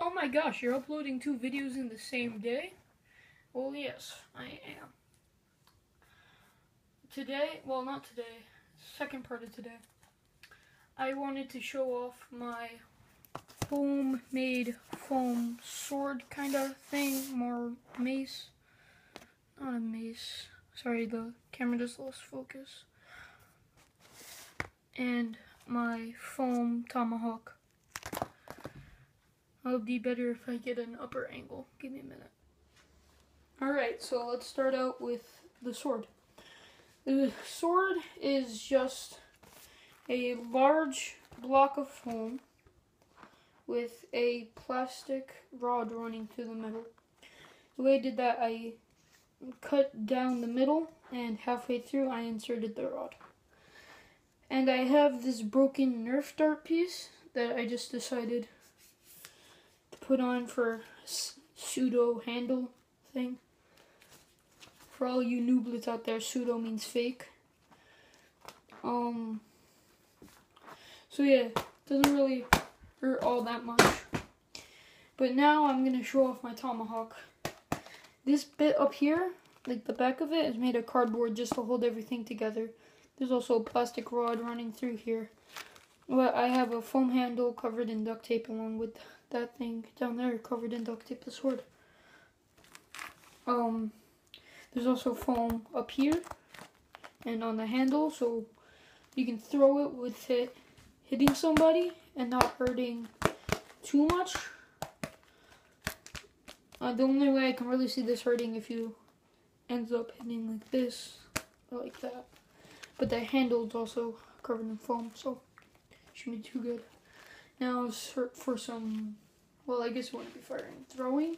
Oh my gosh, you're uploading two videos in the same day? Well, yes, I am. Today, well, not today, second part of today, I wanted to show off my homemade foam sword kind of thing, more mace. Not a mace. Sorry, the camera just lost focus. And my foam tomahawk. I'll be better if I get an upper angle. Give me a minute. Alright, so let's start out with the sword. The sword is just a large block of foam with a plastic rod running through the middle. The way I did that, I cut down the middle and halfway through I inserted the rod. And I have this broken Nerf dart piece that I just decided put on for pseudo handle thing. For all you nooblets out there, pseudo means fake. Um. So yeah, doesn't really hurt all that much. But now I'm gonna show off my tomahawk. This bit up here, like the back of it, is made of cardboard just to hold everything together. There's also a plastic rod running through here. Well, I have a foam handle covered in duct tape along with that thing down there covered in duct tape, the sword. Um, there's also foam up here and on the handle, so you can throw it with it hitting somebody and not hurting too much. Uh, the only way I can really see this hurting if you ends up hitting like this like that. But the handle is also covered in foam, so shouldn't be too good. Now for some, well, I guess it wouldn't be firing, throwing.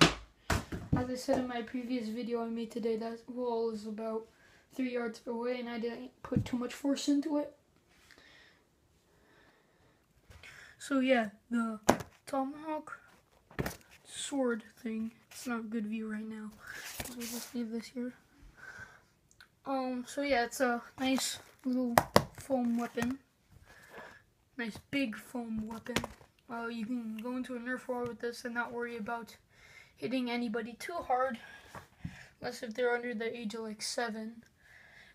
As I said in my previous video I made today, that wall is about three yards away and I didn't put too much force into it. So yeah, the tomahawk sword thing. It's not a good view right now. We'll just leave this here. Um, so yeah, it's a nice little foam weapon. Nice big foam weapon. Uh, you can go into a Nerf war with this and not worry about hitting anybody too hard. Unless if they're under the age of like 7.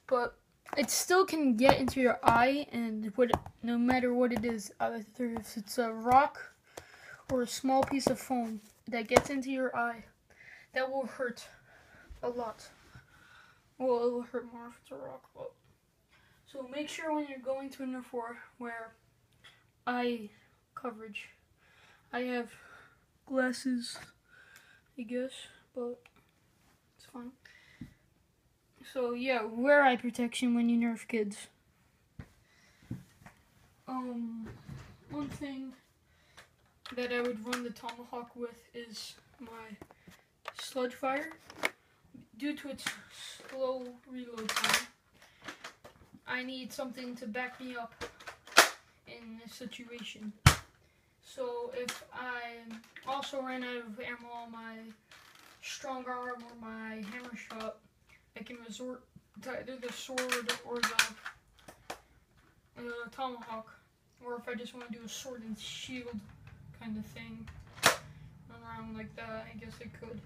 But it still can get into your eye and what, no matter what it is, either if it's a rock or a small piece of foam that gets into your eye, that will hurt a lot. Well, it will hurt more if it's a rock, but so make sure when you're going to a Nerf war wear eye coverage. I have glasses, I guess, but it's fine. So yeah, wear eye protection when you Nerf kids. Um, one thing that I would run the Tomahawk with is my Sludgefire. Due to its slow reload time, I need something to back me up in this situation. So if I also ran out of ammo on my Strongarm or my Hammershot, I can resort to either the sword or the, the tomahawk. Or if I just want to do a sword and shield kind of thing around like that, I guess I could.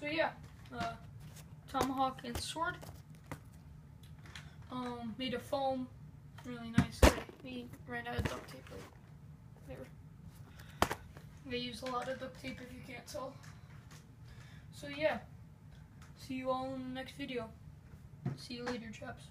So yeah, uh, tomahawk and sword. Um, made of foam, really nice. We ran out of duct tape like there. They use a lot of duct tape if you can't tell. So yeah, see you all in the next video. See you later, chaps.